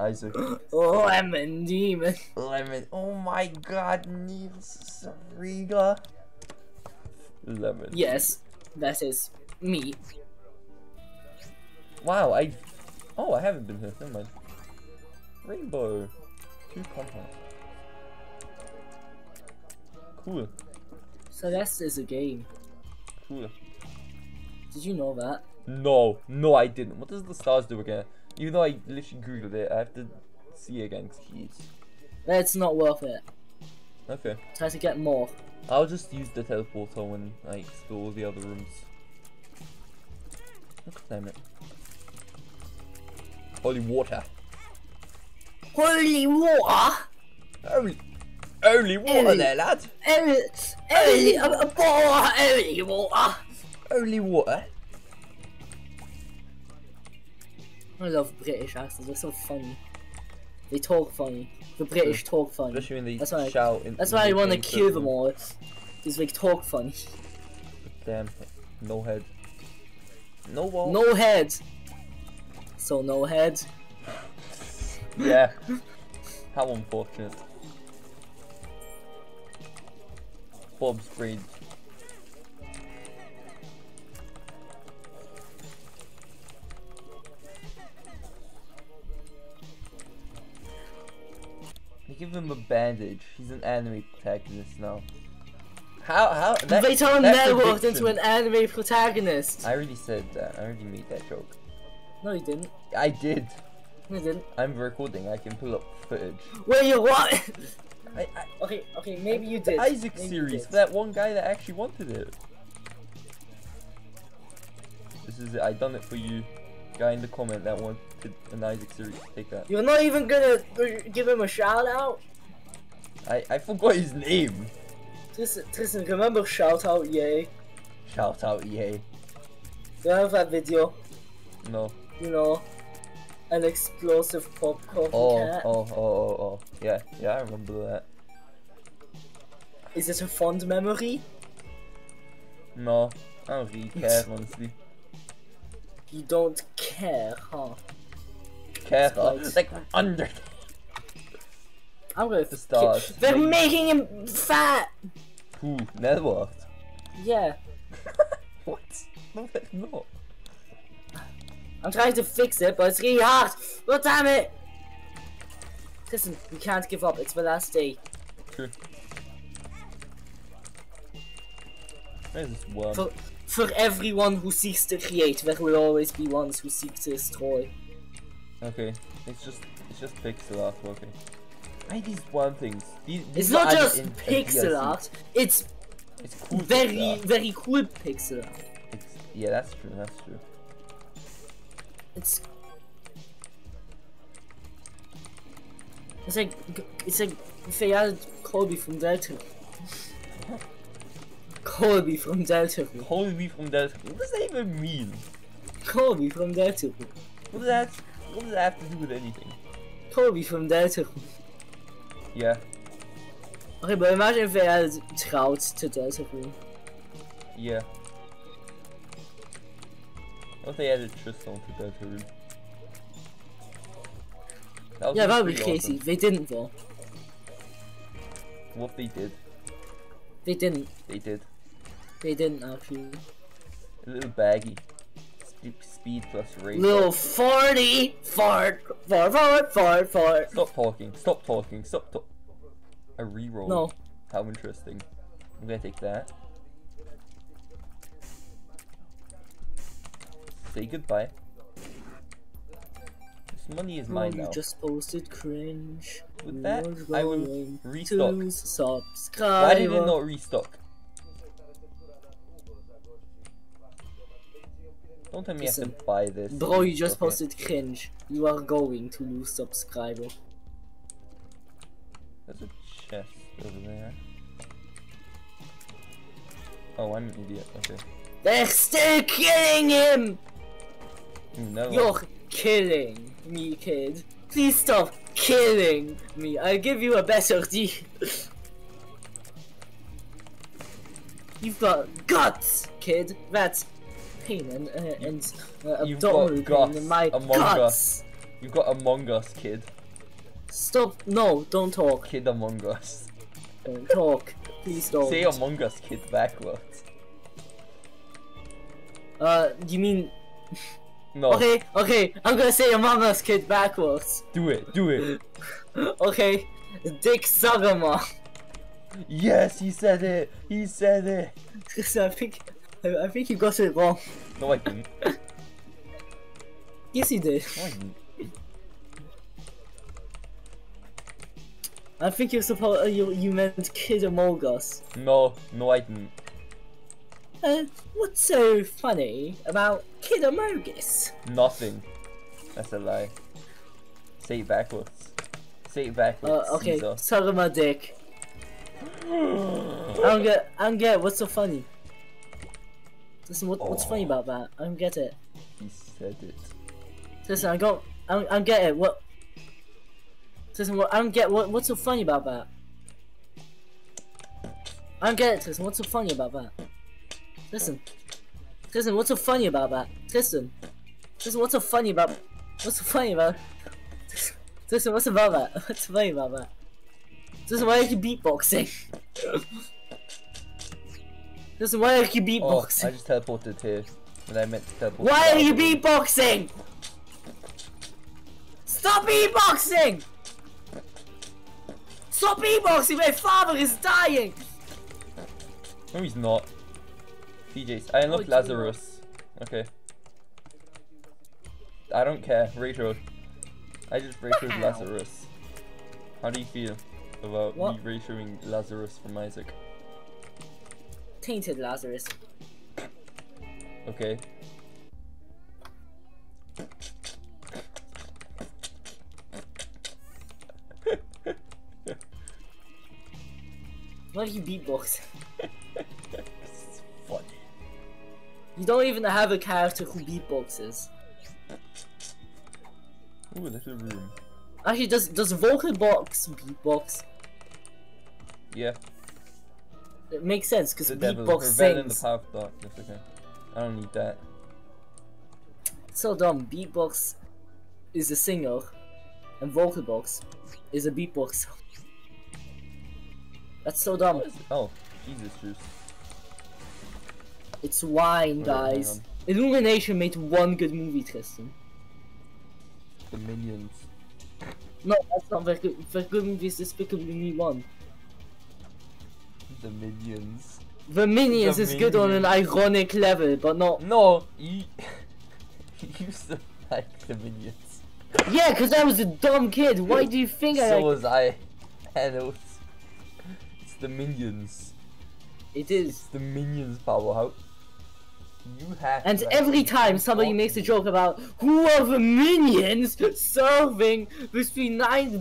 Isaac. Lemon demon. Lemon. Oh my god, Niels Riga. Lemon. Yes, that is me. Wow, I. Oh, I haven't been here. Never mind. Rainbow. Two compounds. Cool. Celeste is a game. Cool. Did you know that? No, no, I didn't. What does the stars do again? Even though I literally googled it, I have to see again. Jeez. That's not worth it. Okay. Try to get more. I'll just use the teleporter when I explore the other rooms. God damn it. Holy water. Holy water! Holy, holy water Holy- there, lad. Holy, holy, a holy water! Holy water. I love British accents, they're so funny. They talk funny. The British talk funny. Especially when they That's why- shout. In, That's why I want to kill them all. Because they talk funny. Damn, no head. No wall. No head. So no head. Yeah. How unfortunate. Bob's brain. Give him a bandage. He's an anime protagonist now. How? How? That, they turned that into an anime protagonist. I already said that. I already made that joke. No, you didn't. I did. No, you didn't. I'm recording. I can pull up footage. Wait, you what? I, I, okay, okay, maybe you did. Isaac Maybe series did. for that one guy that actually wanted it. This is it. I done it for you, guy in the comment that wanted an Isaac series. Take that. You're not even gonna give him a shout out? I I forgot his name. Tristan, Tristan remember shout out, yay. Shout out EA. You have that video, No. you know, an explosive popcorn Oh cat. oh oh oh oh. Yeah yeah I remember that. Is it a fond memory? No, I don't really care honestly. You don't care, huh? Care huh? Like under. I'm gonna The stars. ki- They're making him fat. Hmm, Who? Networked. Yeah, What? No, that's not. I'm trying to fix it, but it's really hard. Well, damn it! Listen, we can't give up. It's the last day. Where's this worm? For everyone who seeks to create, there will always be ones who seek to destroy. Okay, it's just it's just pixel art. Okay. I these worm things. These, It's not just in- pixel art. It's It's cool. very art. very cool pixel art. It's, yeah, that's true. That's true. It's it's like it's like if they added Colby from Delta. Colby from Delta. Holy from that. What does that even mean? Colby from Delta. What does that? What does that have to do with anything? Colby from Delta. Yeah. Okay, but imagine if they added Trout to Delta. Yeah. What if they added Tristan to Delta? That Yeah, that would be crazy. awesome. They didn't though. What they did? They didn't. They did. They didn't actually. A little baggy. Speed, plus rate. Little forty fart fart fart fart fart. Stop talking. Stop talking. Stop talk. A reroll. No. How interesting. I'm gonna take that. Say goodbye. This money is Oh, mine you now. just posted cringe. With that, I will restock. To subscribe. Why did it not restock? Don't tell me I have to buy this. Bro, you just it. posted cringe. You are going to lose subscriber. There's a chest over there. Oh, I'm an idiot. Okay. They're still killing him! No. You're killing me, kid. Please stop killing me. I'll give you a better deal. You've got guts, kid. That's pain and, uh, and uh, You've abdominal got pain in my among guts. You've got Among Us, kid. Stop. No, don't talk. Kid Among Us. Don't talk. Please don't. Say Among Us, kid, backwards. Uh, you mean? No, Okay, okay. I'm gonna say Among Us Kid backwards. do it, do it. okay, Dick Sagama. Yes, he said it. He said it. I think, I I think you got it wrong. No, I didn't. Yes, you did. No, I didn't. I think you're supposed. Uh, you you meant Kid Amogus. No, no, I didn't. Uh, what's so funny about Kid Among Us? Nothing. That's a lie. Say it backwards. Say it backwards. Uh, okay, Caesar. Sagama Dick. I don't get. I don't get. What's so funny? Listen, what, what's funny Oh. about that? I don't get it. He said it. Listen, I don't. I don't, I don't get it. What? Listen, what? I don't get. What? What's so funny about that? I don't get it, Tristan. What's so funny about that? Listen. Listen, what's so funny about that? Listen. Listen, what's so funny about? What's so funny about? Listen, what's about that? What's funny about that? Listen, why are you beatboxing? Listen, why are you Oh, I just teleported here. And I meant to teleport. Why to are you the other room. beatboxing? Stop beatboxing! Stop beatboxing! My father is dying! No, he's not. PJs. I oh, unlocked he's Lazarus. Okay. I don't care. Ratio. I just ratioed Wow. Lazarus. How do you feel about What? me ratioing Lazarus from Isaac? Tainted Lazarus. Okay. Why are you? It's funny. You don't even have a character who beatboxes. Ooh, little room. Actually, does does vocal box beatbox? Yeah. It makes sense because beatbox in the power of darkness. Okay. I don't need that. So dumb. Beatbox is a singer, and vocal box is a beatboxer. That's so dumb. What is it? Oh, Jesus juice. It's wine, Wait, guys. Illumination made one good movie, Tristan. The minions. No, that's not very good. Very good movie is Me 1. The minions. The Minions The is good on an ironic level, but not. No, you. you used to like the minions. Yeah, because I was a dumb kid. Why do you think I So was I. And it was. It's the minions. It is. It's the minions power. How. You have. And every time somebody makes a joke about who are the minions serving between nine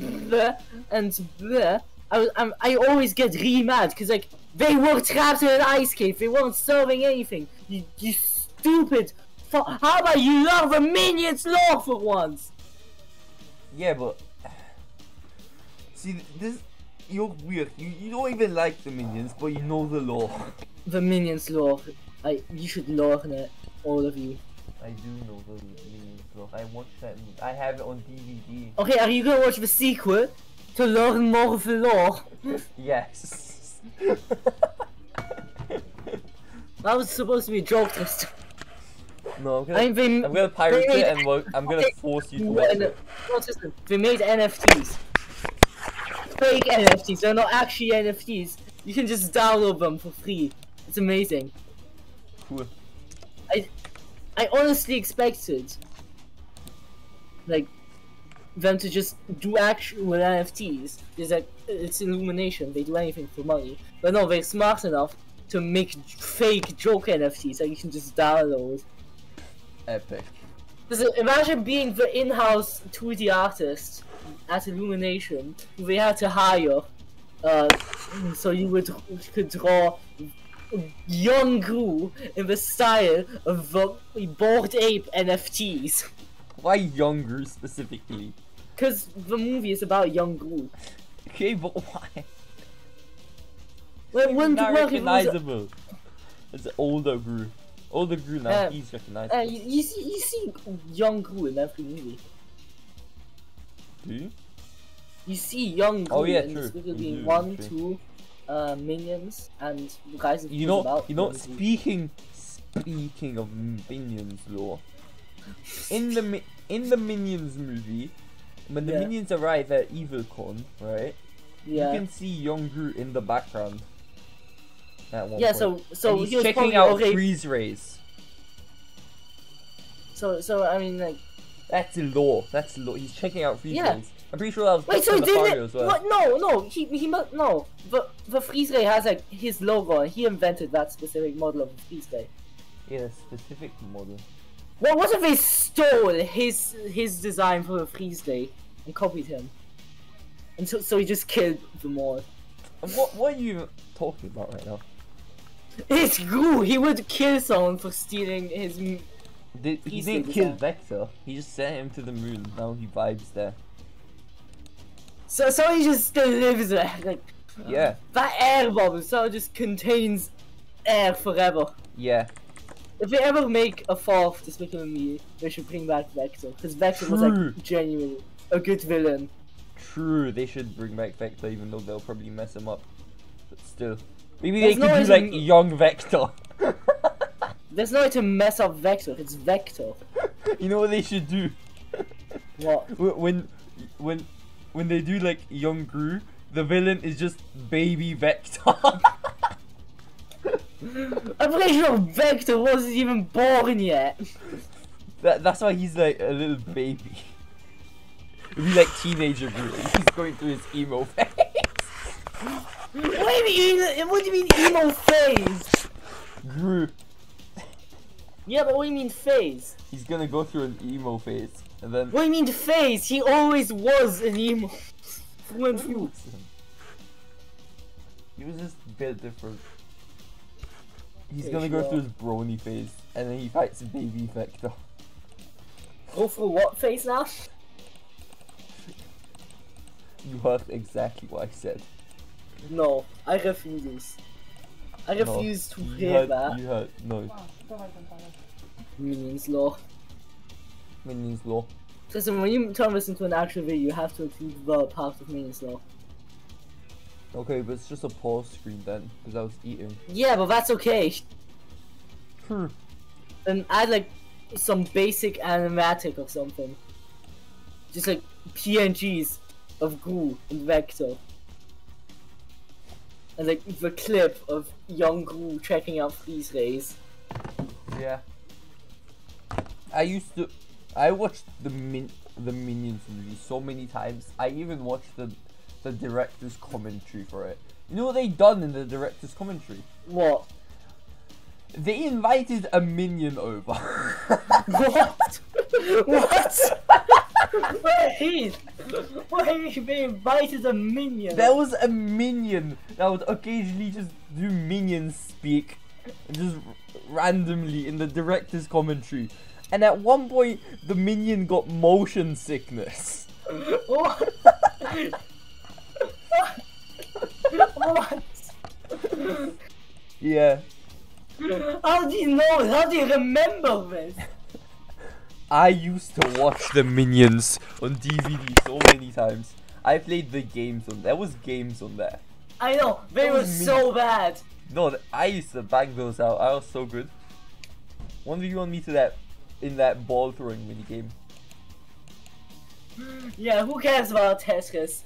and bleh, I, was- I'm, I always get really mad because like they were trapped in an ice cave. They weren't serving anything. You, you stupid. Fu- How about you learn the minions law for once? Yeah, but. See, this. You're weird. You, you don't even like the minions, but you know the law. The minions law. I you should learn it, all of you. I do know the minions law. I watched that. I have it on DVD. Okay, are you gonna watch the sequel to learn more of the law? Yes. That was supposed to be a joke, Tristan. no, I'm gonna. I mean, they, I'm gonna pirate it and I'm gonna force you to watch it. they made NFTs. Fake NFTs, they're not actually NFTs. You can just download them for free. It's amazing. Cool. I, I honestly expected, like, them to just do actual NFTs. is that it's Illumination. They do anything for money. But no, they're smart enough to make fake joke NFTs that you can just download. Epic. Because imagine being the in-house 2D artist at Illumination who they had to hire, uh, so you would could draw young Gru in the style of the bored ape NFTs. Why younger specifically? Because the movie is about young Gru. Okay, but why? It wouldn't not work if it was. recognizable. It's older Gru. Older Gru now. Uh, he's recognizable. Uh, you, you see, you see young Gru in every movie. Do you? You see young Oh, yeah, Gru, and true. it's You do, one, true. two uh, minions, and guys You know, about you know. Speaking, speaking of minions, law. In the in the minions movie, when the Yeah. minions arrive at EvilCon, right? Yeah. You can see young Gru in the background. At one Yeah, point. so so And he he's was checking probably out already. freeze rays. So so I mean like That's law. That's law. He's checking out freeze Yeah. rays. I'm pretty sure that was wait so Dr. Didn't as well. what no no he he must no the the freeze ray has like his logo and he invented that specific model of the freeze ray. Yeah, a specific model. Well, what if they stole his his design for the freeze ray and copied him? And so, so he just killed them all. What what are you talking about right now? It's Gru. He would kill someone for stealing his. Did, he didn't kill design. Vector. He just sent him to the moon. Now he vibes there. So so he just still lives there. Like Yeah, that air bubble. So it just contains air forever. yeah. If they ever make a fourth Despicable Me, they should bring back Vector because Vector was like genuinely a good villain. True, they should bring back Vector, even though they'll probably mess him up. But still, maybe There's they no could do like young Vector. There's no way to mess up Vector. It's Vector. you know what they should do? What? When when when they do like young Gru, the villain is just baby Vector. I'm pretty sure Vector wasn't even born yet. that, that's why he's like a little baby. Be like teenager Gru. He's going through his emo phase. What do you mean? What do you mean emo phase? Gru, Yeah, but what do you mean phase? he's gonna go through an emo phase, and then. What do you mean phase? He always was an emo. Through and through. He was just a bit different. He's gonna go through his brony phase, and then he fights baby Vector. Go through what phase now? You heard exactly what I said. No, I refuse. I No, refuse to hear heard, that. You heard, no, Minions law. Minions law. Listen, when you turn this into an actual video, you have to include the part of Minions law. Okay, but it's just a pause screen then, because I was eating. Yeah, but that's okay. Hmm. Then add like some basic animatic or something. Just like PNGs of Gru and Vector. And like the clip of young Gru checking out these rays. Yeah. I used to, I watched the min, the Minions movie so many times. I even watched the, the director's commentary for it. You know what they done in the director's commentary? What? They invited a minion over. What? what? Wait! Wait, they invited a minion. there was a minion that would occasionally just do minion speak, just randomly in the director's commentary. And at one point, the minion got motion sickness. What? Yeah. How do you know? How do you remember this? I used to watch the Minions on DVD so many times. I played the games on there was games on there. I know, they were so bad. No, I used to bang those out. I was so good. One of you on me to that in that ball throwing mini game. Yeah, who cares about Tetris?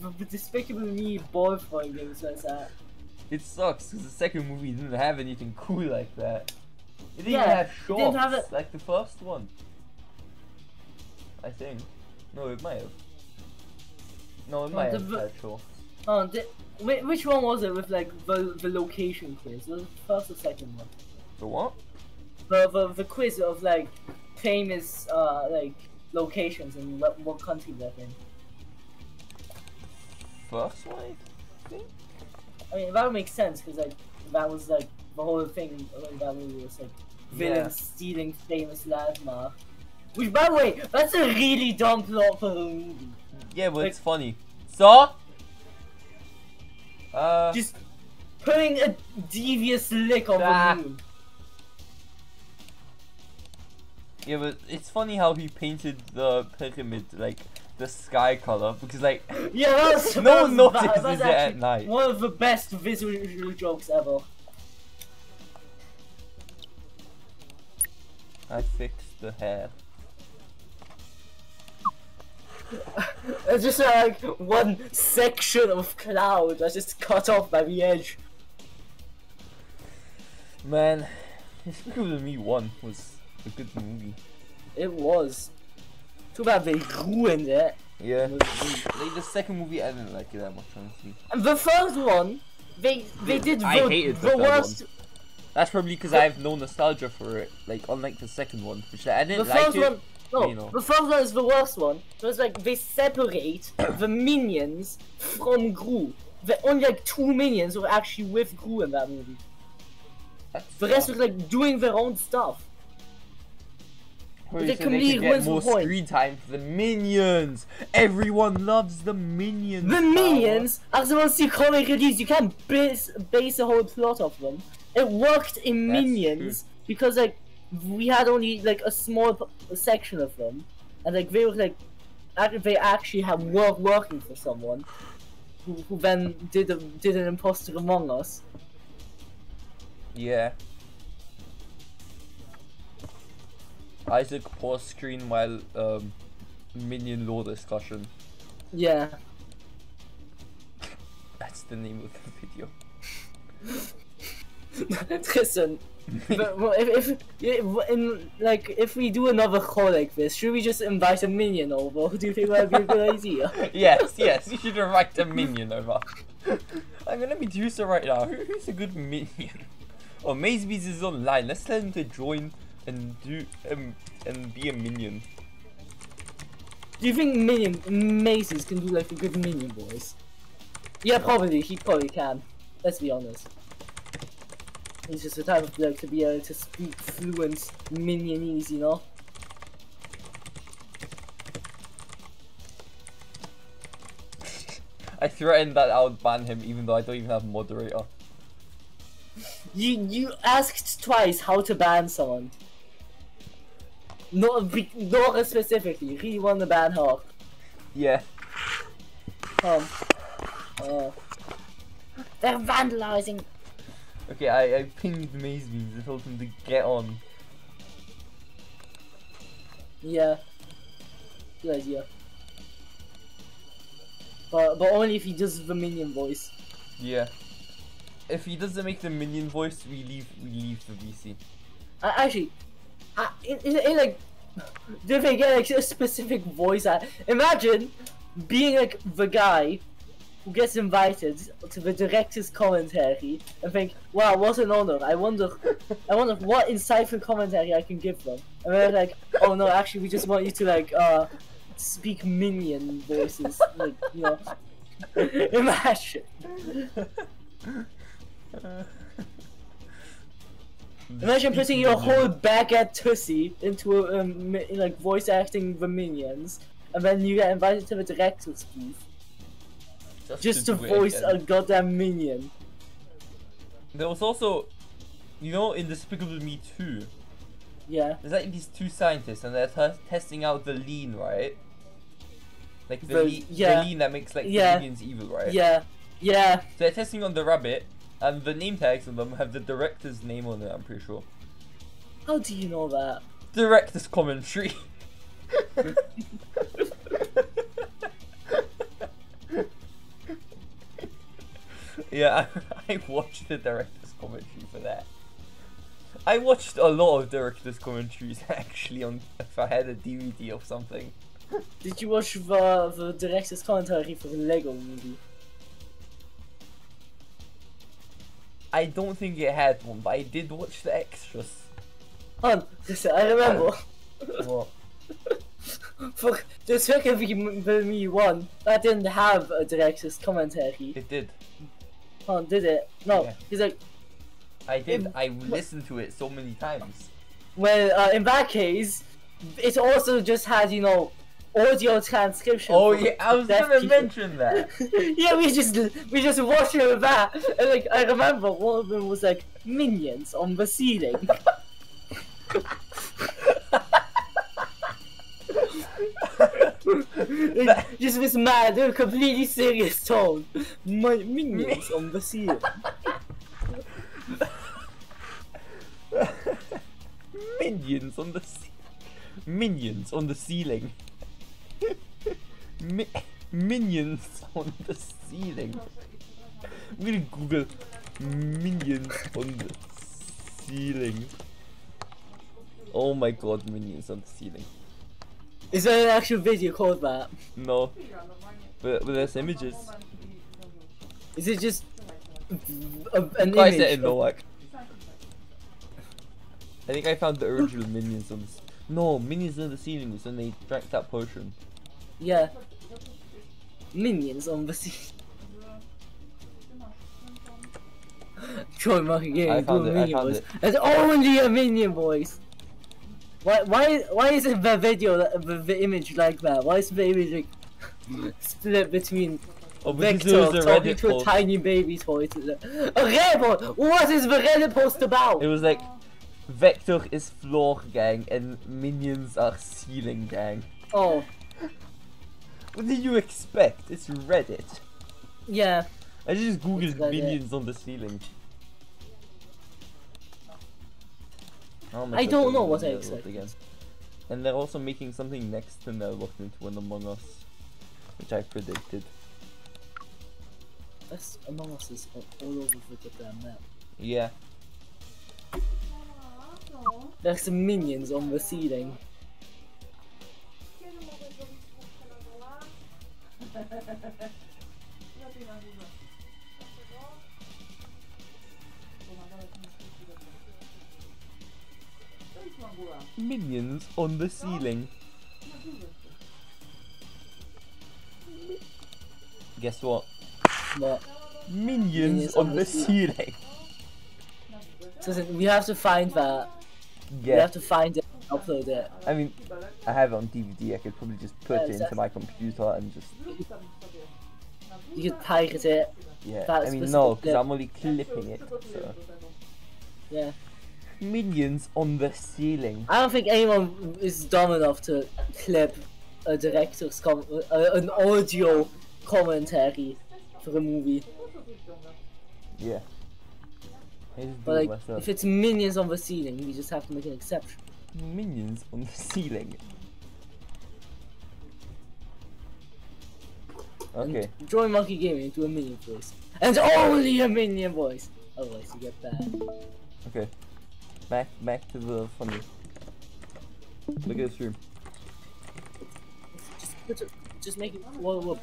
The, Despicable Me throwing games like that. It sucks because the second movie didn't have anything cool like that. It didn't Yeah, have shorts didn't have it- like the first one. I think. No, it might have. No, it No, might have had shorts. Oh, the, which one was it with like the, the location quiz? Was it the first or second one? The what? The, the, the quiz of like famous uh like locations and what, what country they're in. First one, I think. I mean, that would make sense because like that was like the whole thing of that movie was like villains Yeah. stealing famous landmark. Which, by the way, that's a really dumb plot for a movie. Yeah, but Like- it's funny. So. Uh. Just putting a devious lick on Ah. the moon. Yeah, but it's funny how he painted the pyramid like the sky color because like Yeah, that was, No that one notices that it at night. One of the best visual jokes ever. I fixed the hair. It's just like one section of cloud that's just cut off by the edge. Man, Despicable Me One was a good movie. It was. Too bad they ruined it. Yeah. Like the second movie, I didn't like it that much honestly. And the first one, they they did the, I hated the the third worst. That's probably because I have no nostalgia for it. Like unlike the second one, which I didn't like first it. one, no, you know. the first one is the worst one. So it's like they separate the minions from Gru. The only like two minions were actually with Gru in that movie. That's The rest tough. was like doing their own stuff. Probably they so they get more point. screen time for the minions. Everyone loves the minions. The minions are the most iconic release. You can't base base a whole plot of them. It worked in That's minions because like we had only like a small section of them, and like they were like they actually had work working for someone who, who then did a, did an imposter among us. Yeah. Isaac pause screen while um, minion lore discussion. Yeah. That's the name of the video. Listen, but, well, if, if, if in like if we do another call like this, should we just invite a minion over? Do you think that'd be a good idea? yes, yes, you should invite a minion over. I'm gonna be user right now. Who, who's a good minion? Oh, Mazebees is online. Let's tell him to join and do um and be a minion. Do you think minion Macy's can do like a good minion voice? Yeah, probably. He probably can. Let's be honest. He's just the type of bloke to be able to speak fluent minionese, you know. I threatened that I would ban him even though I don't even have moderator. You you asked twice how to ban someone. Not not specifically. He really the ban Hawk. Yeah. Um. Uh, they're vandalizing. Okay, I, I pinged Mazebees and told him to get on. Yeah. Good idea. But but only if he does the minion voice. Yeah. If he doesn't make the minion voice, we leave we leave the VC. Uh, actually, in, in, in like, do they get like a specific voice? Act? Imagine being like the guy who gets invited to the director's commentary and think, "Wow, what an honor! I wonder, I wonder what insightful commentary I can give them." And they're like, "Oh no, actually, we just want you to like uh speak minion voices, like you know." Imagine. Imagine putting your whole baguette tussie into a, um, like voice acting the minions, and then you get invited to the director's booth just to do it voice a goddamn minion. There was also, you know, in Despicable Me 2, Yeah, there's like these two scientists and they're t- testing out the lean, right? Like the, The- yeah. the lean that makes like Yeah. the minions evil, right? yeah, yeah. So they're testing on the rabbit, and the name tags on them have the director's name on it. I'm pretty sure. How do you know that? Director's commentary. yeah, I, I watched the director's commentary for that. I watched a lot of director's commentaries actually on if I had a DVD of something. Did you watch the the director's commentary for the Lego movie? I don't think it had one, but I did watch the extras. Listen, I remember. What? For the second Me one, that didn't have a director's commentary. It did. Hon, did it? No, Yeah. he's like, I did. I listened to it so many times. well, uh, in that case, it also just had, you know, audio transcription. Oh yeah, I was gonna people. mention that. yeah, we just we just watched it with that, and like I remember one of them was like minions on the ceiling. Like, just this mad, a completely serious tone. My minions on the ceiling. Minions on the minions on the ceiling. Mi- minions on the ceiling. I'm gonna Google minions on the ceiling. Oh my god, minions on the ceiling. Is there an actual video called that? No, but, but there's images. Is it just a, an I image? it, of-. I think I found the original minions on the. No, minions on the ceiling was when they drank that potion. Yeah. Minions on the ceiling. Troy I found doing it, Minion Boys. it. It's only a Minion Boys. Why why why is it the video the, the image like that? Why is the image like split between Oh, because Vector it was a talking to a post. tiny baby's voice? A Reddit! What is the Reddit post about? It was like, Vector is floor gang and minions are ceiling gang. Oh, What did you expect? It's Reddit. yeah. I just googled minions on the ceiling. Oh I don't know what I expected. again. And they're also making something next to Netherworld into an Among Us, which I predicted. That's Among Us is all all over the damn map. Yeah. There's some minions on the ceiling. Dole? Lepiej na górze. Dlaczego? Bo na dole nie słyszy. To idź na górę. Minions on the ceiling. Na górze. Guess what? But Minions, Minions on on the ceiling. So we have to find that. We have to find it, upload it. I mean, I have it on DVD. I could probably just put Yeah, it into my computer and just Wstawić sobie. Na górze. You could pirate it. yeah. I mean, no, because. I'm only clipping it. So. Yeah. Minions on the ceiling. I don't think anyone is dumb enough to clip a director's com- uh, an audio commentary for a movie. Po co tu ściągasz? Yeah. I just do But like, myself. if it's minions on the ceiling, we just have to make an exception. Minions on the ceiling. Okay. And join Monkey Gaming into a minion voice. And only a minion voice! Otherwise you get banned. Okay. Back back to the funny. Look at this room. Just just make it whoa, whoa.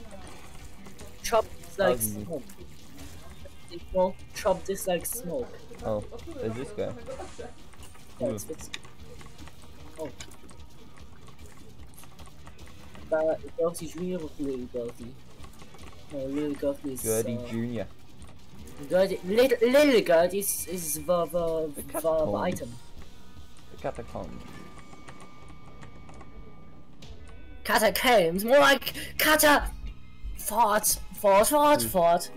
Chop like smoke. Chop this like smoke. Oh, there's this guy. Yeah, it's, it's, oh. Bah, Gothi Junior or Little Gothi? No, Little Gothi is. Gurdy uh, Junior. Gothi, little, little is, is the, the, The the, item. The catacomb. Catacombs, more like cata. Fart, fart, fart, Hmm. fart.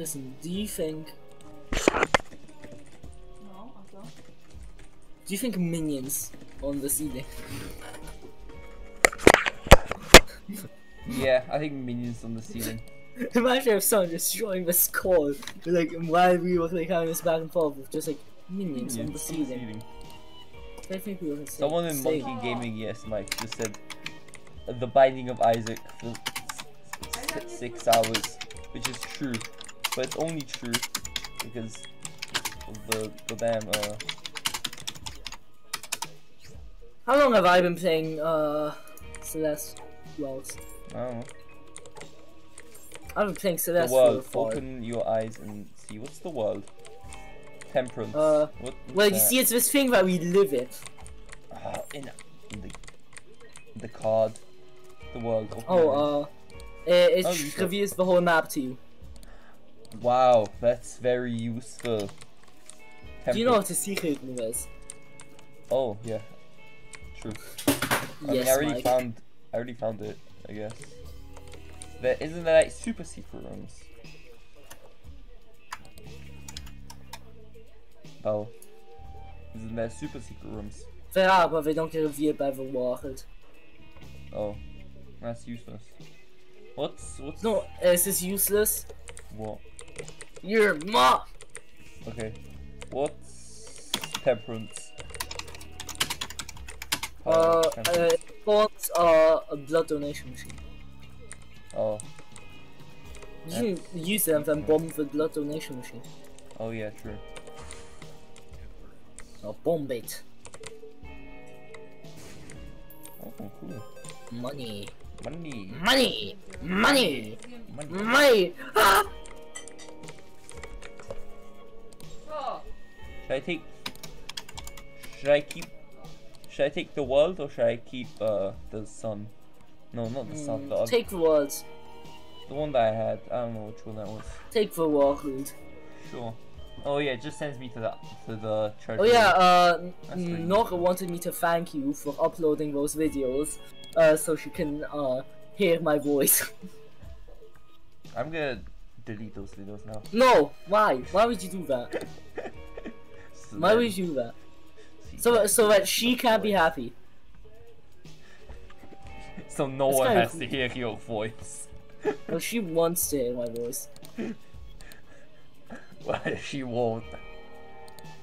Listen, do you think. No, a co? Do you think minions on the ceiling? Yeah, I think minions on the ceiling. Imagine if someone destroying the skull, like while we were like having this back and forth with just like minions, on the Minions ceiling. I think we were say, Someone in say- Monkey Gaming, yes, Mike, just said the Binding of Isaac for s- s- six hours, which is true, but it's only true because of the the damn uh. How long have I been playing uh Celeste Worlds? I don't know. I've been playing The Celeste world. for far. Open your eyes and see. What's the world? Temperance. Uh, what, Well, you see, it's this thing that we live in. Ah, in, in the the card. The world. Open. Oh, uh, it, it Oh, reveals the whole map to you. Wow, that's very useful. Do you know what a secret room is? Oh yeah, true. I mean, I already Mike. found. I already found it. I guess. There isn't there like super secret rooms. Oh. Isn't there super secret rooms? There are, but they don't get revealed by the world. Oh. That's useless. What's what's No, is this useless? What? Your mom. Okay. What's temperance? Uh, Oh, uh, temperance. phones are a blood donation machine. oh. You can use them and bomb the blood donation machine. Oh yeah, true. Or bomb it. Oh, cool. Money. Money. Money. Money. Money. Money. Ah! Should I take? Should I keep? Should I take the world or should I keep uh the sun? No, not the sun. The, Mm, take the words. the one that I had. I don't know which one that was. Take the world. Sure. Oh yeah, it just sends me to the to the church. Oh yeah, uh, Nora wanted me to thank you for uploading those videos, uh, so she can uh hear my voice. I'm gonna delete those videos now. no, why? Why would you do that? Why would you do that? So that- so that she can't be happy. So no That's one has to hear your voice. Well, she wants to hear my voice. Well, she won't.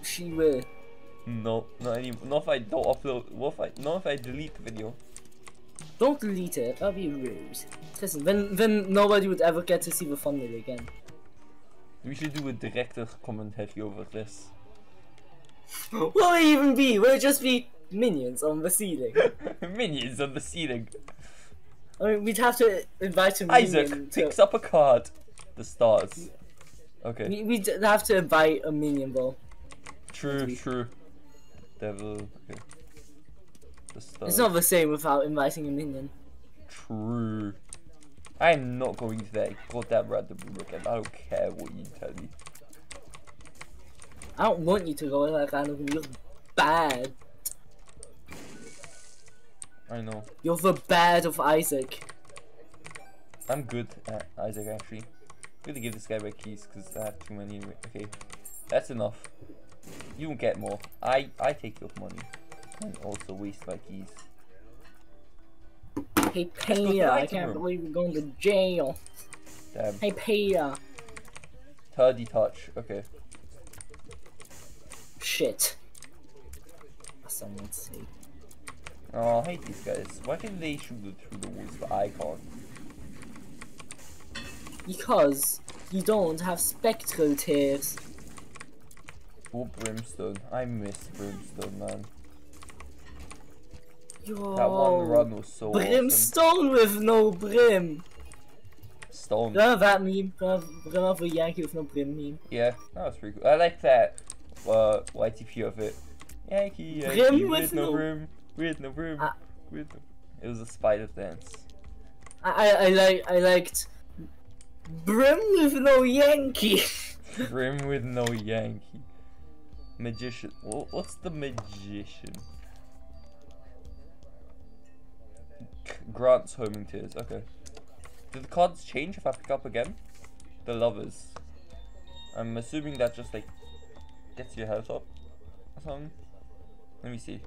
She will. No, not any. Not if I don't upload. What if I? Not if I delete the video. Don't delete it. That'd be rude. Listen, then then nobody would ever get to see the thumbnail again. We should do a director commentary over this. What will it even be? Will it just be minions on the ceiling? Minions on the ceiling. I mean, we'd have to invite a minion Isaac to. picks up a card. The stars. Okay. We, we'd have to invite a minion though. True. True. Devil. Okay. The stars. It's not the same without inviting a minion. True. I'm not going to that goddamn random room again. I don't care what you tell me. I don't want you to go like random. You're bad. I know. You're the bad of Isaac. I'm good at Isaac actually. I'm gonna give this guy my keys because I have too many. Okay, that's enough. You don't get more. I I take your money and also waste my keys. Hey Peter, I can't room. believe you're going to jail. Damn. Hey Peter. Turdy touch. Okay. Shit. Someone say. Oh, I hate these guys. Why can they shoot through the walls but I can't? Because you don't have spectral tears. Oh, brimstone. I miss brimstone, man. Yo. That one run was so awesome. Brimstone with no brim. Stone. Remember that meme? Remember remember Yankee with no brim meme? Yeah, that was pretty cool. I like that uh, YTP of it. Yankee, Yankee, with, no no- room, with no room, Ah. with no... It was a spider dance. I, I, I like I liked brim with no Yankee. Brim with no Yankee. Magician. What's the magician? Grant's homing tears. Okay. Do the cards change if I pick up again? The lovers. I'm assuming that just like gets your health up or something. Let me see.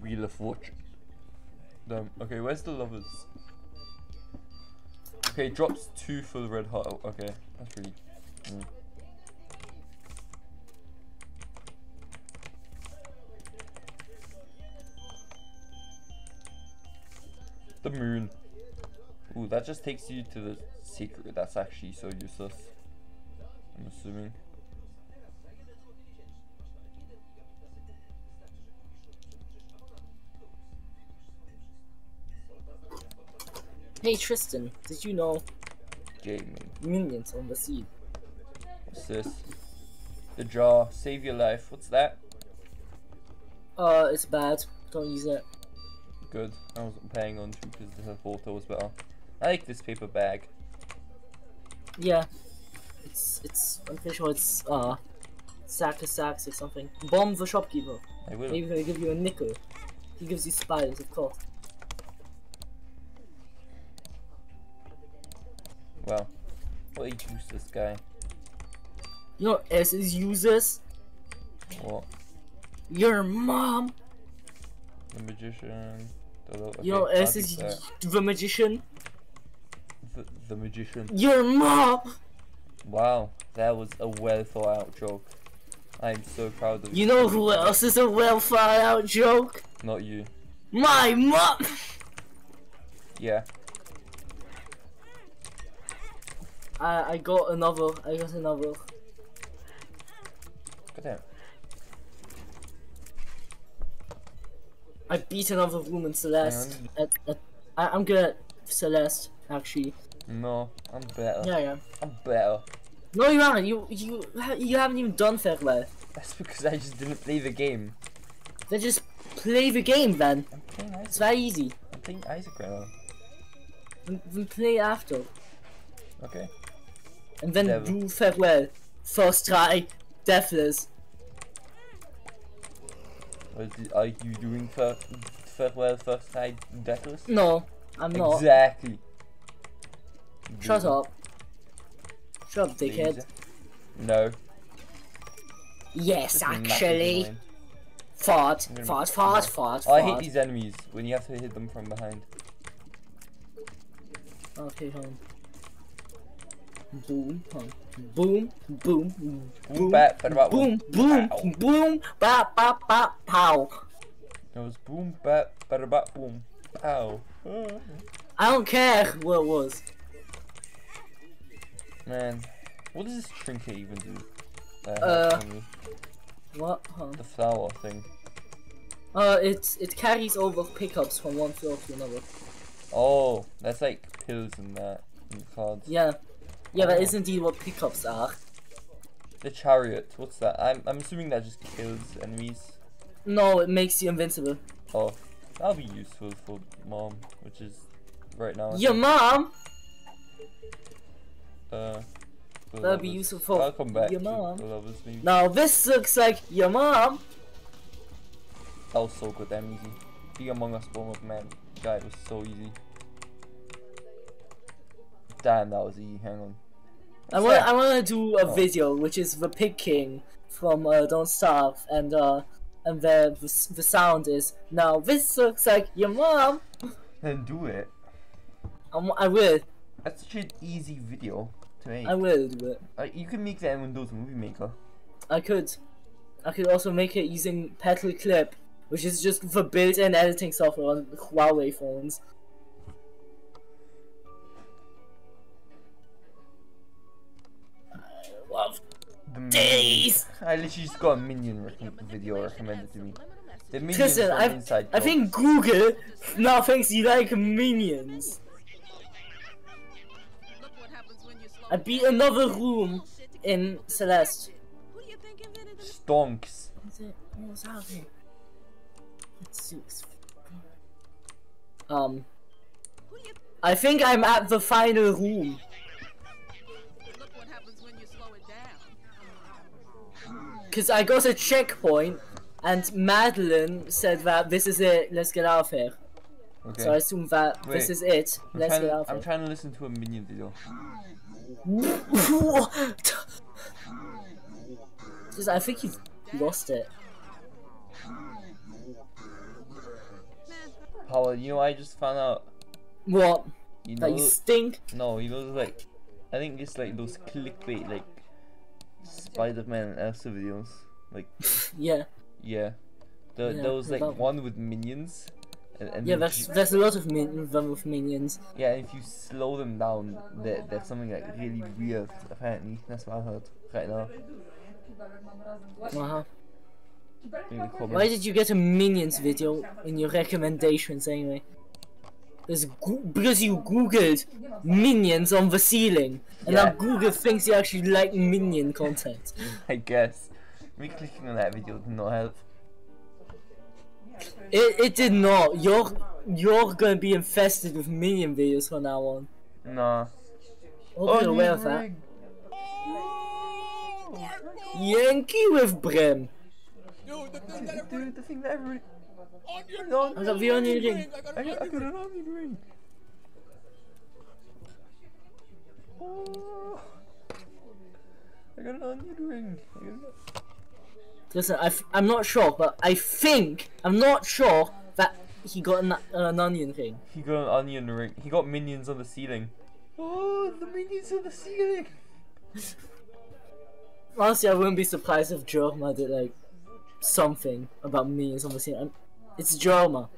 Wheel of Fortune. Damn. Okay, where's the lovers? Okay, drops two full red heart. oh, Okay, that's really. mm. The moon. Ooh, that just takes you to the secret. That's actually so useless. I'm assuming. hey Tristan, did you know Gaming. minions on the sea? What's this? The jar. Save your life. What's that? Uh, it's bad. Don't use it. Good. I wasn't paying on to because the photo was better. I like this paper bag. Yeah. It's it's I'm pretty sure it's uh sack of sacks or something. Bomb the shopkeeper. I will. Maybe he'll give you a nickel. He gives you spiders, of course. Well, what you a useless guy. You know S's uses? What? Your mom. The magician. The, little- You know okay, I'll S's the magician. The, the magician. Your mom. Wow, that was a well thought out joke. I'm so proud of You You know who else is a well thought out joke? Not you. My mom. Yeah. I I got another. I got another. Goddamn. I beat another woman, Celeste. At, at, I, I'm good at Celeste, actually. No, I'm better. Yeah, yeah. I'm better. No, you haven't. You you you haven't even done farewell. That's because I just didn't play the game. Then just play the game then. I'm playing It's very easy. I'm playing Isaac right now. Then, then play after, Okay. and then Devil. do farewell. First try, deathless. What are you doing for farewell first time deathless? No, I'm not. Exactly. Shut up. Shut up, dickhead. Loser. No. Yes, This is massively actually. annoying. Fart, I'm fart, fart, fart, I hate these enemies when you have to hit them from behind. Okay, home. Boom, home. Boom, boom, boom, Boom, bat, bada, bada, boom, boom, boom, pow. boom, ba, ba, ba, pow. It was boom, bat, bada, bat, boom. Ow. Ah. I don't care what it was. Man, what does this trinket even do? That Uh. What? Huh? the flower thing. Uh, it it carries over pickups from one floor to another. Oh, that's like pills and that in the cards. Yeah, yeah, that Oh. is indeed what pickups are. The chariot, what's that? I'm I'm assuming that just kills enemies. No, it makes you invincible. Oh, that'll be useful for mom, which is right now. I Your think. mom. Uh, That'd be useful for I'll come back your mom. Now this looks like your mom. That was so good, damn easy. Being Among Us Born of Man, guy, it was so easy. Damn, that was easy. Hang on. I want? I want to do a Oh. video which is the Pig King from uh, Don't Starve, and uh, and the, the the sound is now this looks like your mom. Then do it. I'm, I will That's such an easy video to make. I will do it. Uh, you can make that in Windows Movie Maker. I could I could also make it using Petal Clip, which is just the built-in editing software on Huawei phones. I love The days. I literally just got a minion rec- video recommended to me. The minions Listen, I I think Google now thinks you like minions. I beat another room in Celeste. Stonks. What's it? What's happening? Let's see. Um, I think I'm at the final room. Cause I got a checkpoint, and Madeline said that this is it. Let's get out of here. Okay. So I assume that this is it. I'm, Let's get out of I'm of trying to listen to a minion video. I think you've lost it. Paula, you know I just found out. What? You That you stink? no, you know like, I think it's like those clickbait like Spider-Man and Elsa videos. Like, Yeah. yeah, the, Yeah, there was like one with minions. And, and Yeah, there's you- there's a lot of min them with minions. yeah, and if you slow them down, there, there's something like really weird. Apparently, that's what I heard right now. Uh-huh. in the. Why did you get a minions video in your recommendations anyway? Goo- because you googled minions on the ceiling, and Yeah. now Google thinks you actually like minion content. I guess. Me clicking on that video did not help. It it did not. You're you're gonna be infested with minion videos from now on. Nah. Hope you're aware of that. ring. Yankee with Brim. Dude, the thing that Dude, the thing that everybody. onion, No, I got the onion ring. I got I an got, I onion got ring. an onion ring. Oh. I got an onion ring. I got an- Listen, I f- I'm not sure, but I think I'm not sure that he got an, an onion ring. He got an onion ring. He got minions on the ceiling. Oh, the minions on the ceiling. Honestly, I wouldn't be surprised if Jorma did like something about minions on the. I'm- It's Jorma.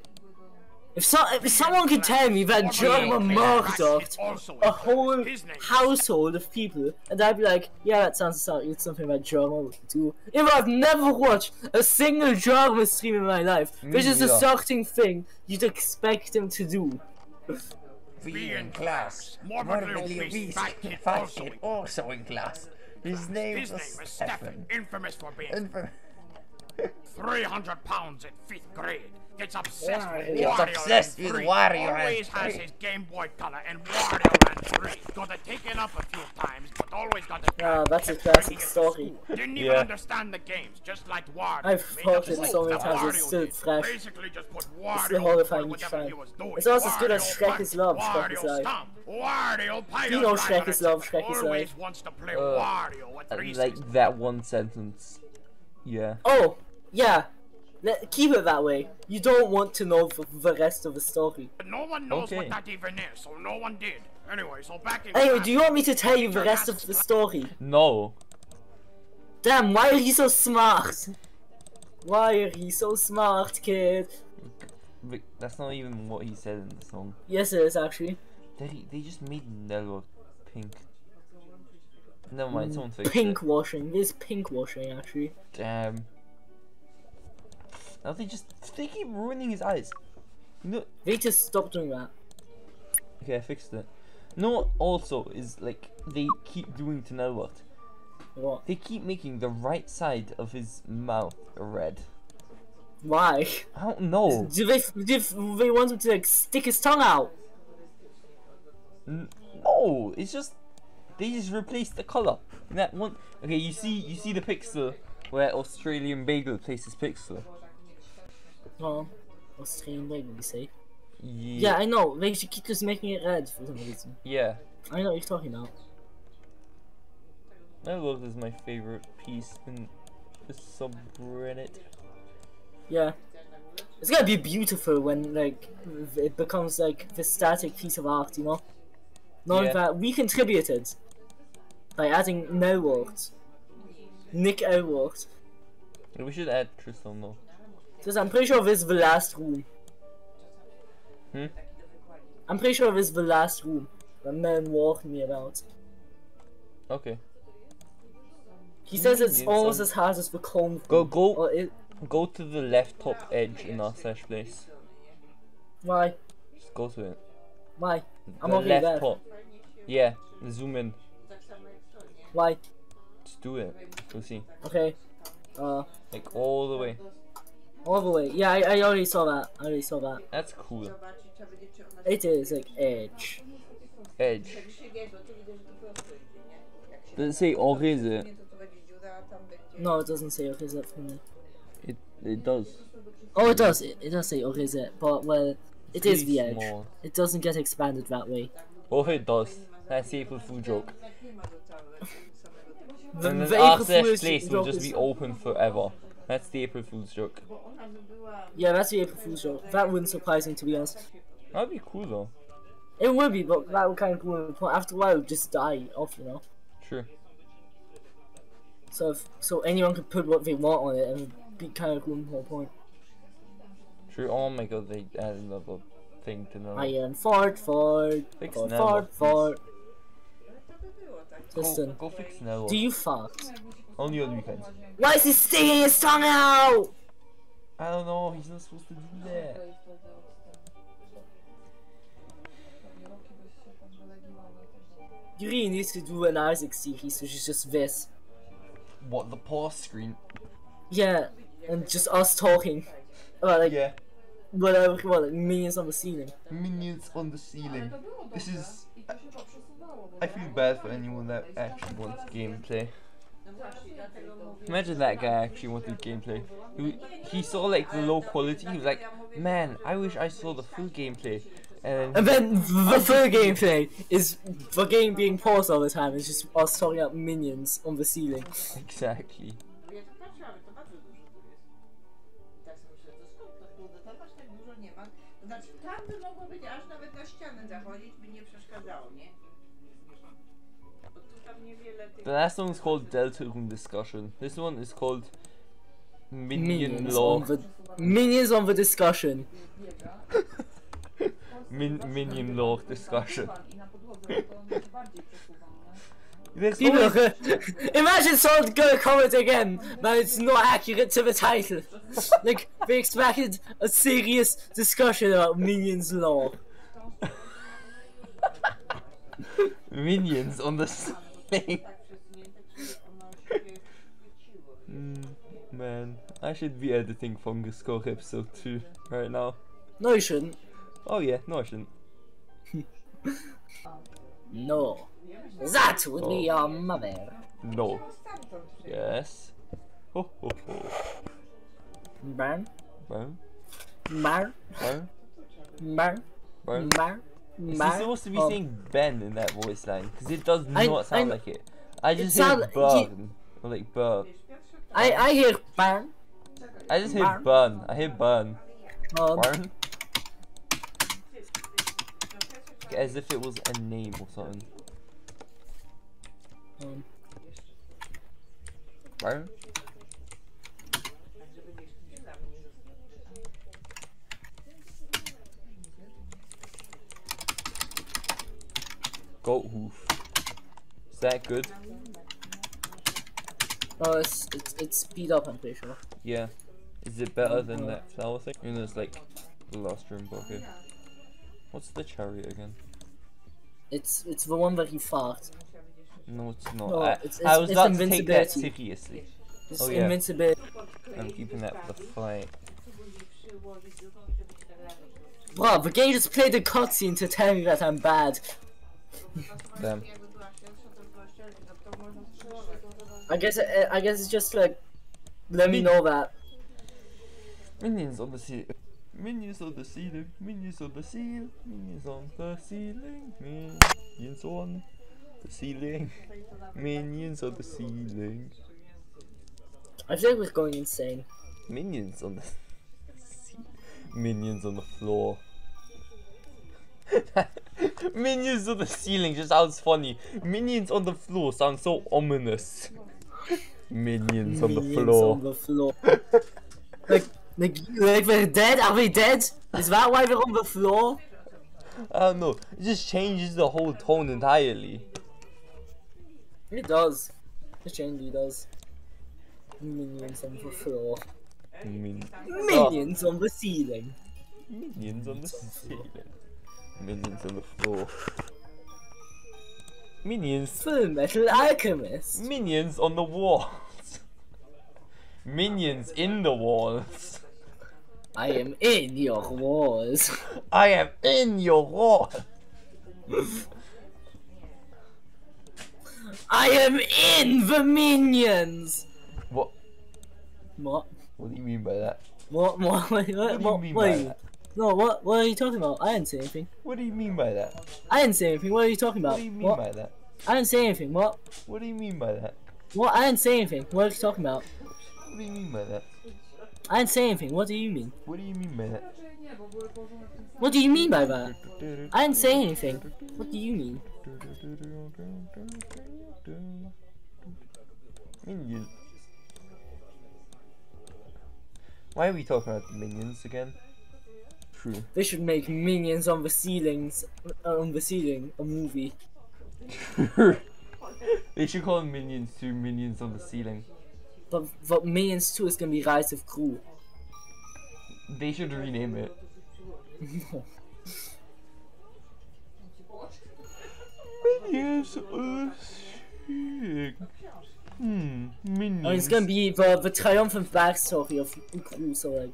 If so, if someone could tell me that Jorma murdered a whole household of people, and I'd be like, yeah, that sounds like it's something that Jorma would do. If I've never watched a single Jorma stream in my life, Me which is the neither. starting thing you'd expect them to do. Be in class. Morbidly obese fat kid also in also in class. His name His name is Stefan, infamous for being 300 pounds in fifth grade. Gets obsessed with Gets Wario obsessed Land with 3. Wario Land Always has his Game Boy Color and Wario Land 3. Got it taken up a few times, but always got it back. that's a classic trading it to story. Didn't even Yeah. understand the games, just like Wario. I've fought it so many times, it's still did. fresh. Basically just put It's Wario the horrifying for each whatever time. he was doing. It's almost as good as Shrek is Love, Shrek is Life. Wario Pirate You know Shrek is. Love, Shrek is Life. wants to play Uh, Wario at Uh. Like that one sentence. Yeah. Oh, yeah. Let, keep it that way. You don't want to know the, the rest of the story. But no one knows Okay. what that even is, so no one did. Anyway, so back in Anyway, do you want me to tell you the rest of the story? No. Damn, why are you so smart? Why are you so smart, kid? But that's not even what he said in the song. Yes, it is actually. They they just made Nello pink. Never mind, someone fixed Pink it. washing. It is pink washing, actually. Damn. Now they just they keep ruining his eyes. You know, They just to stop doing that. okay, I fixed it. No, also is like they keep doing to Nelwart. What? What? They keep making the right side of his mouth red. Why? I don't know. Do they, do they want him to like stick his tongue out? No, it's just they just replaced the color. That one. Okay, you see, you see the pixel where Australian Bagel places pixel. Oh, Australian baby, you say? Yeah. Yeah, I know. Should keep just making it red for some reason. Yeah. I know what you're talking about. Nelwart is my favorite piece in the subreddit. Yeah. It's gonna be beautiful when like it becomes like the static piece of art, you know? Knowing Yeah. that we contributed by adding Nelwart. Nick Elwart. We should add Tristan though. Because I'm pretty sure this is the last room. Hmm? I'm pretty sure this is the last room The man walked me about. Okay. He says it's almost as hard as the cone. Go go it, go to the left top edge in our sesh place. why? Just go to it. Why? I'm the left there. top. Yeah. Zoom in. Why? Just do it. We'll see. Okay. Uh, Like all the way. All the way. Yeah, I, I already saw that. I already saw that. That's cool. It is like edge. Edge. Does it say or is it? No, it doesn't say Orizet for me. It it does. Oh, it does. It, it does say or is it, but well, it is the edge. small. It doesn't get expanded that way. Oh, it does. That's the April Fool joke. The, And then the April Fool's place will just be open forever. That's the April Fool's joke. Yeah, that's the April Fool's joke. That wouldn't surprise me to be honest. That'd be cool though. It would be, but that would kind of ruin the point. After a while, it would just die off, you know. True. So if, so anyone could put what they want on it and it'd be kind of ruin the whole point. True. Oh my god, they added another thing to know. I am Ford, Ford, Fix Ford, Nello, Ford, please. Ford. Go, Listen, go fix Nello. do you fart? Only on weekends. Why is he sticking his tongue out? I don't know. He's not supposed to do that. You really need to do an Isaac series, which is just this. What the pause screen? Yeah, and just us talking about like Yeah. whatever, what, like minions on the ceiling. Minions on the ceiling. This is. I feel bad for anyone that actually wants gameplay. Imagine that guy actually wanted gameplay. He, he saw like the low quality. He was like, "Man, I wish I saw the full gameplay." And, And then the third gameplay is the game being paused all the time. It's just us talking about minions on the ceiling. exactly. The last one is called Delta Room Discussion. This one is called Minion Minions Law. on the minions on the discussion. Min Minion Law Discussion. I na podłodze, to on bardziej przesuwam, nie? There's People imagine someone gonna comment again, but it's not accurate to the title. like they expected a serious discussion about minions law. minions on the ceiling. Man, I should be editing Fungus Core episode 2 right now. No, you shouldn't. Oh yeah, no I shouldn't. No, that would be your mother. No. Yes. Ho ho ho. Burn, Burn, burn, burn, burn, burn. burn, Is he supposed to be Oh. saying Ben in that voice line? Because it does I- not sound I- like it. I just sound- hear burn. Or like burn. I I hear burn. I just hear Burn. burn. I hear burn. Burn? As if it was a name or something. Burn? Goat hoof. Is that good? Oh, it's it's it's speed up. I'm pretty sure. Yeah. Is it better than uh-huh. that flower thing? You know, it's like the last room bucket. What's the chariot again? It's it's the one that you fart. No, it's not. No, I, it's- I was it's about to take that seriously. It's Oh, yeah. invincibility. I'm keeping that for the fight. przyłożyć dotąd, żeby ci tak razem było. Wow, the game just played a cutscene to tell me that I'm bad. Damn. I guess it, I guess it's just like let me know that. Minions on the ceiling. Minions on the ceiling. Minions on the ceiling. Minions on the ceiling. Minions on the ceiling. Minions on the ceiling. I feel like we're going insane. Minions on the ceiling. Minions on the floor. Minions on the ceiling just sounds funny. Minions on the floor sounds so ominous. Minions on the Minions floor. on the floor. like, like, like we're dead. Are we dead? Is that why we're on the floor? I don't know. It just changes the whole tone entirely. It does. It genuinely does. Minions on the floor. Min- Minions on the ceiling. Minions on the ceiling. Minions on the floor. Minions. Full Metal Alchemist. Minions on the walls. Minions in the walls. I am in your walls. I am in your wall. I am in the minions. What? What? What do you mean by that? What? What? What? What? What do you what, what by are you- that? No, what? What are you talking about? I didn't say anything. What do you mean by that? I didn't say anything. What are you talking about? What do you mean What? by that? I didn't say anything. What? What do you mean by that? What? I didn't say anything. What are you talking about? What do you mean by that? I didn't say anything. What do you mean? What do you mean by that? What do you mean by that? I didn't say anything. What do you mean? Minions. Why are we talking about the minions again? True. They should make minions on the ceilings, uh, on the ceiling, a movie. they should call minions two minions on the ceiling. But but Minions 2 is gonna be Rise of Gru. They should rename it. Minions on the. Hmm, minions. And it's gonna be the, the triumphant backstory of Gru, so like.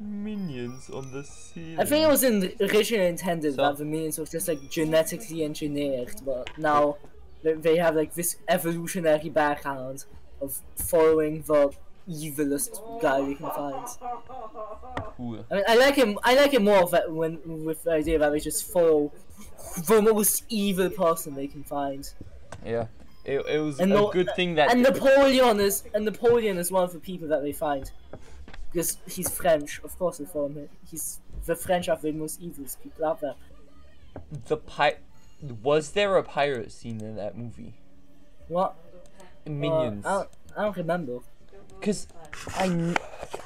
Minions on the ceiling. I think it was in originally intended So- that the minions were just like genetically engineered, but now they, they have like this evolutionary background of following the evilest guy we can find. Cool. I mean, I like him. I like him more that when with the idea that they just follow the most evil person they can find. Yeah. It, it was And a no- good thing that And Napoleon is and Napoleon is one of the people that they find because he's French. Of course, they follow him. He's the French are the most evil people out there. the pi- was there a pirate scene in that movie? What? Minions. Uh, I, don't, I don't remember. Cause I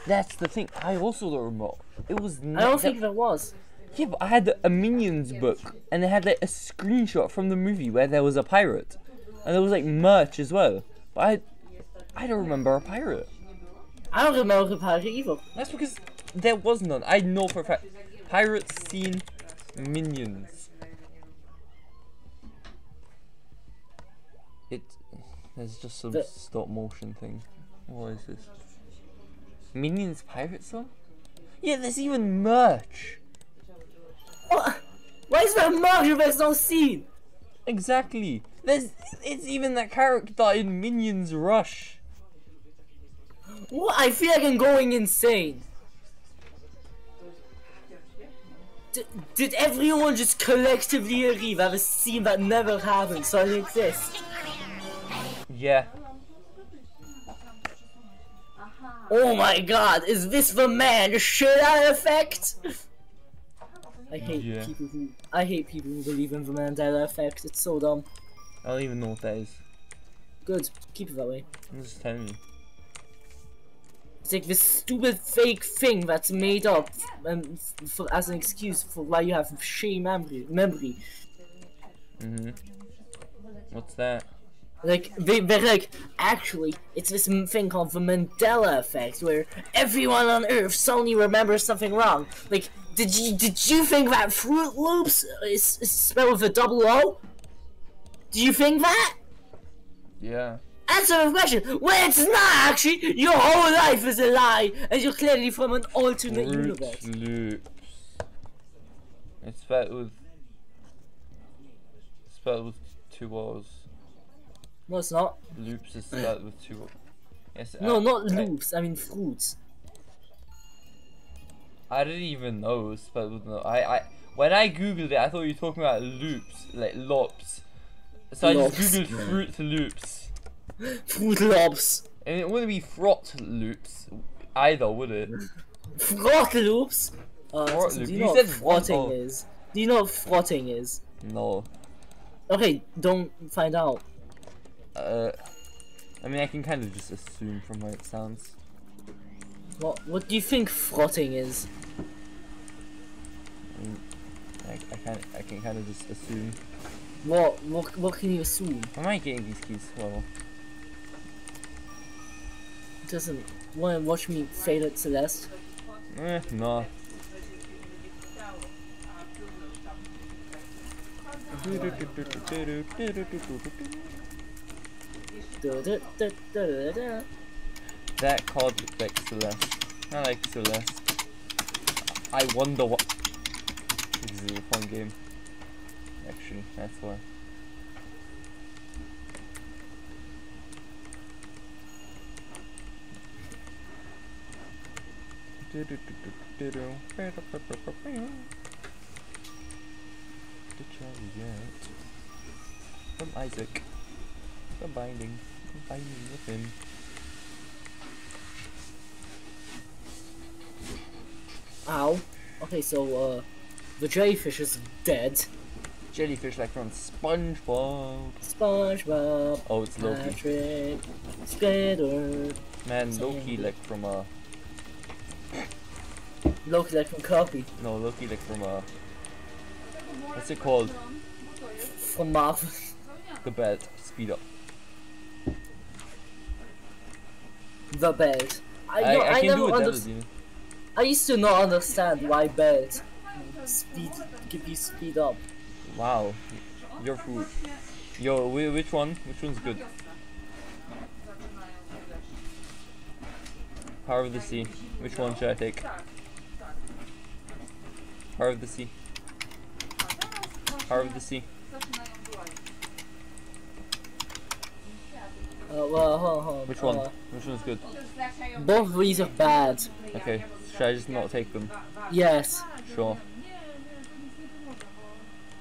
that's the thing. I also don't remember. It was. I don't think there was. Yeah, but I had a Minions book, and it had like a screenshot from the movie where there was a pirate, and there was like merch as well. But I, I don't remember a pirate. I don't remember pirate either. That's because there was none. I know for a fact. Pirates seen Minions. It. There's just some The- stop motion thing. What is this? Minions pirate song? Yeah, there's even merch. What? Why is there Mario there's no scene? Exactly. There's it's even that character in Minions Rush. What? I feel like I'm going insane. D- did everyone just collectively agree that a scene that never happened so it exists? Yeah. Oh my god, is this the man Mandela effect? I hate Yeah. people who I hate people who believe in the Mandela effect. It's so dumb. I don't even know what that is. Good, keep it that way. I'm just telling you. It's like this stupid fake thing that's made up um, for, as an excuse for why you have shitty memory. Memory. Mhm. What's that? Like they, they're like, actually, it's this thing called the Mandela effect, where everyone on Earth suddenly remembers something wrong. Like, did you did you think that Fruit Loops is, is spelled with a double O? Do you think that? Yeah. Answer the question. Well, it's not actually. Your whole life is a lie, and you're clearly from an alternate Fruit universe. Loops. It's spelled with. Spelled with two O's. No, it's not. Loops is spelled with two. O's. Yes. No, I- not I- loops. I mean fruits. I didn't even know it was spelled with no. I, I when I googled it, I thought you were talking about loops, like lops. So I just googled fruit loops, Fruit Loops. and it wouldn't be frot loops either, would it? Frot Loops. Uh, Frot do you You know said what frotting one O. is? Do you know what frotting is? No. Okay, don't find out. Uh, I mean, I can kind of just assume from how it sounds. What What do you think frotting is? I, I can I can kind of just assume. What What What can you assume? Am I getting these keys? Well, Doesn't want to watch me fail at Celeste? eh, no. That card looks like Celeste. I like Celeste. I wonder what. This is a fun game. Actually, that's why. The chariot from Isaac. The binding. The binding with him. Ow. Okay, so uh, the jellyfish is dead. Jellyfish like from SpongeBob. SpongeBob, Oh, it's Loki. Patrick, Squidward, Man, Loki like from uh Loki like from Kirby no Loki like from uh what's it called? from Marvel. The bed. Speed up. the bed. I, I, no, I, I, can never do it, I used to not understand why bed speed give you speed up. Wow, your food. Yo, which one? Which one's good? Power of the Sea. Which one should I take? Power of the Sea. Power of the Sea. Uh, well, hold on, hold on. Which one? Uh, Which one's good? both of these are bad. Okay. Should I just not take them? Yes, Sure.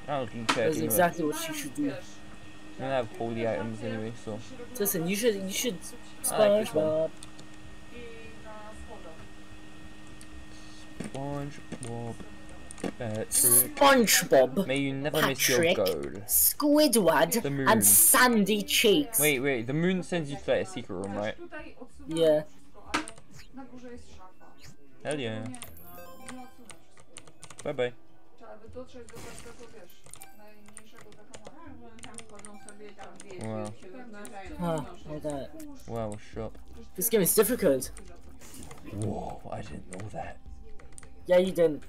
I don't care that's anyway. exactly what you should do. I don't have holy items anyway, so. Listen, you should, you should. SpongeBob. SpongeBob. Patrick. SpongeBob. May you never miss your Patrick. goal. Squidward and Sandy Cheeks. Wait, wait, the moon sends you to like, a secret room, right? Yeah. wszystko, ale na górze jest szafa. Hell yeah. Nie, nie odsunę wszystkiego. Bye bye. Trzeba by dotrzeć do takiego, wiesz, najmniejszego taka Tak, bo one tam wchodzą sobie tam, wiesz, Wow. Ah, noszą. that. Wow, shop. This game is difficult. Whoa, I didn't know that. Yeah, you didn't.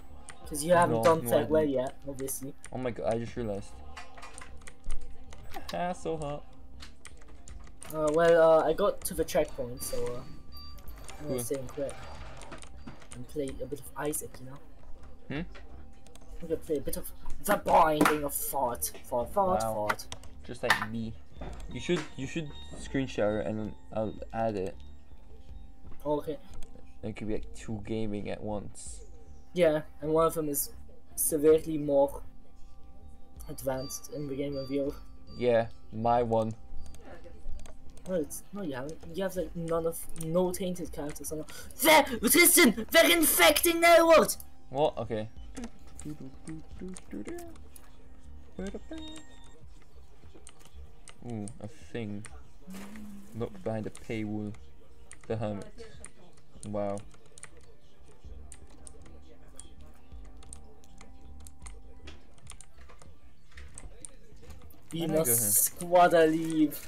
Because you haven't done that well yet, obviously. Oh my god, I just realized. Ah, so hot. Uh, well, uh, I got to the checkpoint, so uh, I'm Cool. gonna stay and quit. And play a bit of Isaac, you know? Hmm? I'm gonna play a bit of The Binding of Thought. Thought, thought, Wow. thought. Just like me. You should you should screen share it and I'll add it. Okay. It could be like two gaming at once. Yeah, and one of them is severely more advanced in the game of you. Yeah, my one. No, it's, no, you haven't. You have like none of no tainted characters. On there, Tristan, they're infecting now. What? What? Okay. Ooh, a thing. Locked behind a paywall. The hermit. Wow. We go must squatter leave.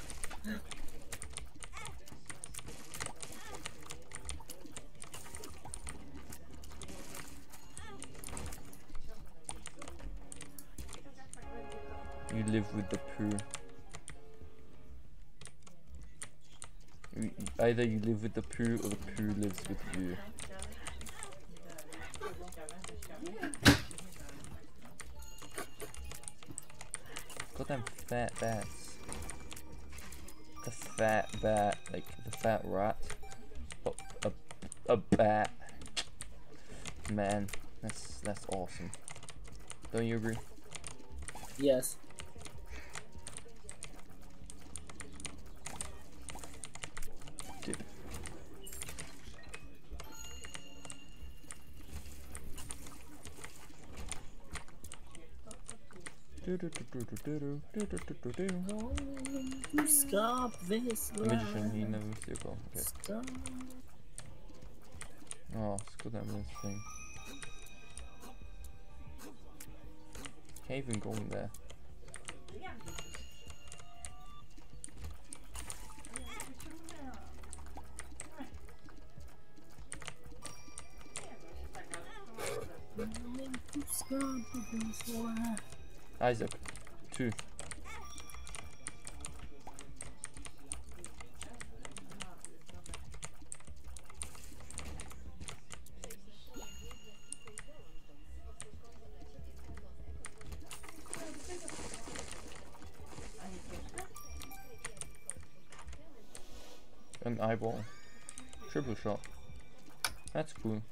You live with the poo. Either you live with the poo or the poo lives with you. Goddamn fat bats. The fat bat, like the fat rat. But a, a bat. Man, that's that's awesome. Don't you agree? Yes. Stop this. Magician, he never missed your goal. Okay. Stop. Oh, screw that this thing. Can't even go in there. Stop this. Isaac, two. An eyeball. Triple shot. That's cool.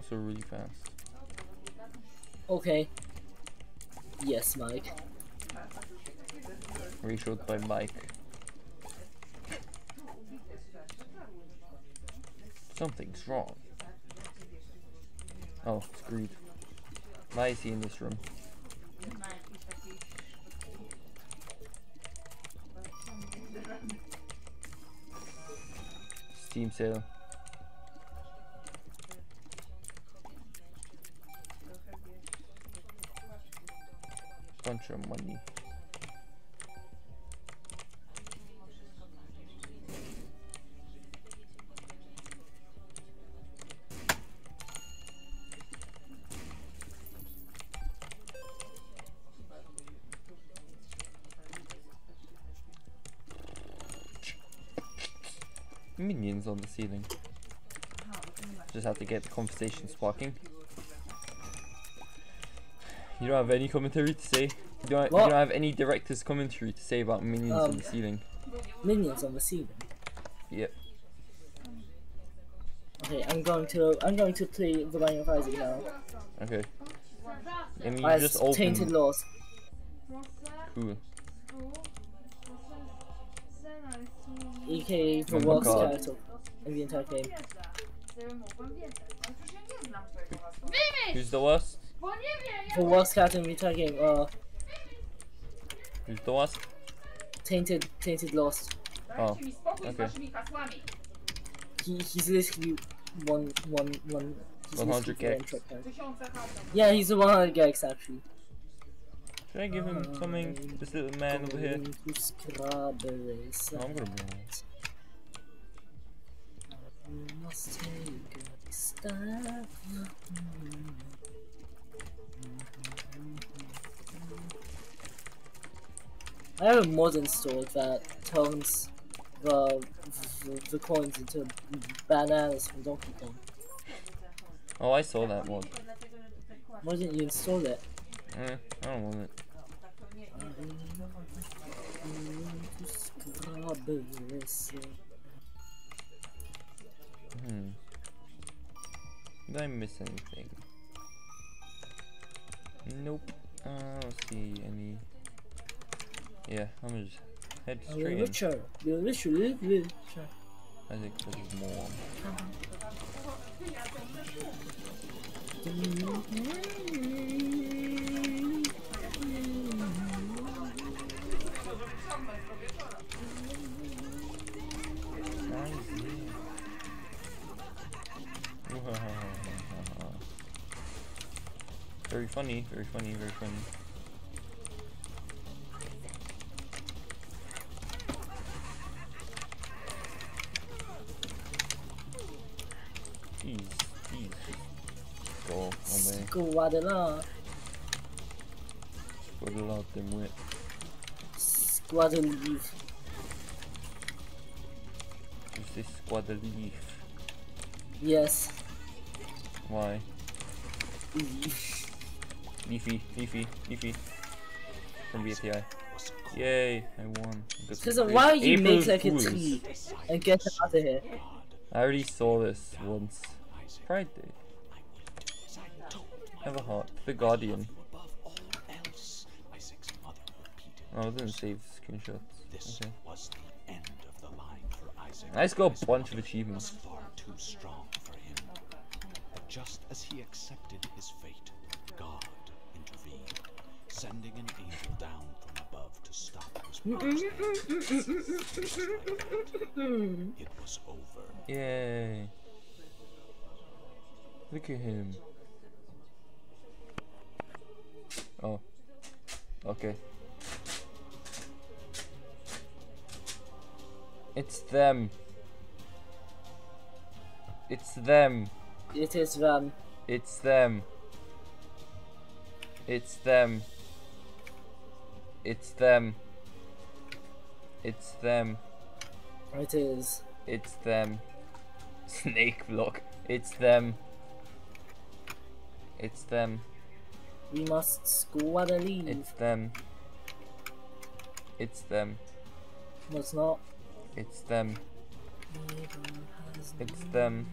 Also really fast. Okay. Yes, Mike. Ratioed by Mike. Something's wrong. Oh, screwed. Why is he in this room? Steam sale. Minions on the ceiling. Just have to get the conversation sparking. You don't have any commentary to say? You don't, you don't have any director's commentary to say about minions on Um, the ceiling? Minions on the ceiling. Yep. Okay, I'm going to I'm going to play The Binding of Isaac now. Okay. And you As just Tainted open. Lost. Cool. Aka the Oh worst God. character in the entire game. Who's the worst? Bo nie wiem, The worst character in the entire game. Uh, Who's the worst? Tainted, Tainted Lost. Oh. Okay. z waszymi hasłami. He, he's literally one, one, one. He's 100 literally gigs. trick pony. Tysiące haseł. Yeah, he's a 100 gigs actually. Should I give him something? This little man over here. Going. No, I'm gonna bring him. You must take a step. I have a mod installed that turns the, the, the coins into bananas from Donkey Kong. Oh, I saw that one. Why didn't you install it? Eh, I don't want it. Hmm. Did I miss anything? Nope. Uh, I don't see any. Yeah, I'm gonna just head A straight in. richer, you're literally richer. I think there's more. Very funny, very funny, very funny. Jeez, jeez, go away. Squadala. A lot them wet. Squadaleave. Is this leaf? Yes. Why? Leave. Leafy, leafy, leafy. From BTI. Yay, I won. Because grief. why you April make like a Fools. tree and get it out of here? I already saw this once. Friday. Have a heart. The Guardian. Oh, it didn't save screenshots. Okay. was the end of the line for Isaac. I just got a bunch of achievements. far too strong for him. But just as he accepted his fate, God intervened, sending an angel down from above to stop his progress. it was over. Yay. Look at him. Oh. Okay. It's them. It's them. It is them. It's them. It's them. It's them. It's them. It is. It's them. Snake block. It's them. It's them. We must squadaleave. It's them. It's them. No, it's not. It's them. It's them.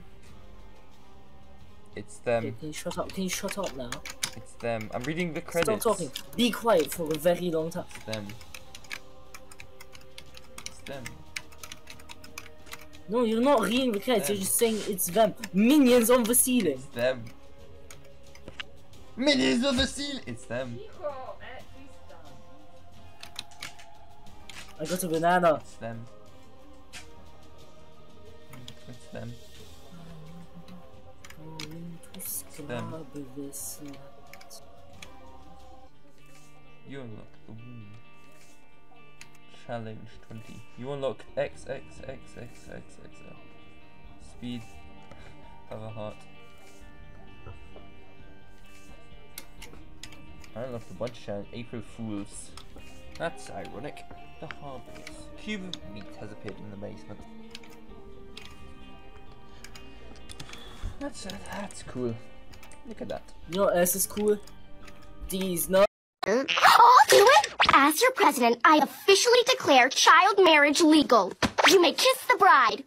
It's Okay, them. can you shut up? Can you shut up now? It's them. I'm reading the credits. Stop talking. Be quiet for a very long time. It's them. It's them. No, you're not reading the credits. You're just saying it's them. Minions on the ceiling. It's them. Minions on the ceiling. It's them. I got a banana. It's them. It's them. Them. this. You unlock the woo. Challenge 20. You unlock X X X X X X L. Speed. Have a heart. I unlocked a bunch of challenge. April Fools. That's ironic. The Harpies. Cube of meat has appeared in the basement. That's that's cool. Look at that. You know what else is cool? these nuts. I'll do it! As your president, I officially declare child marriage legal. You may kiss the bride.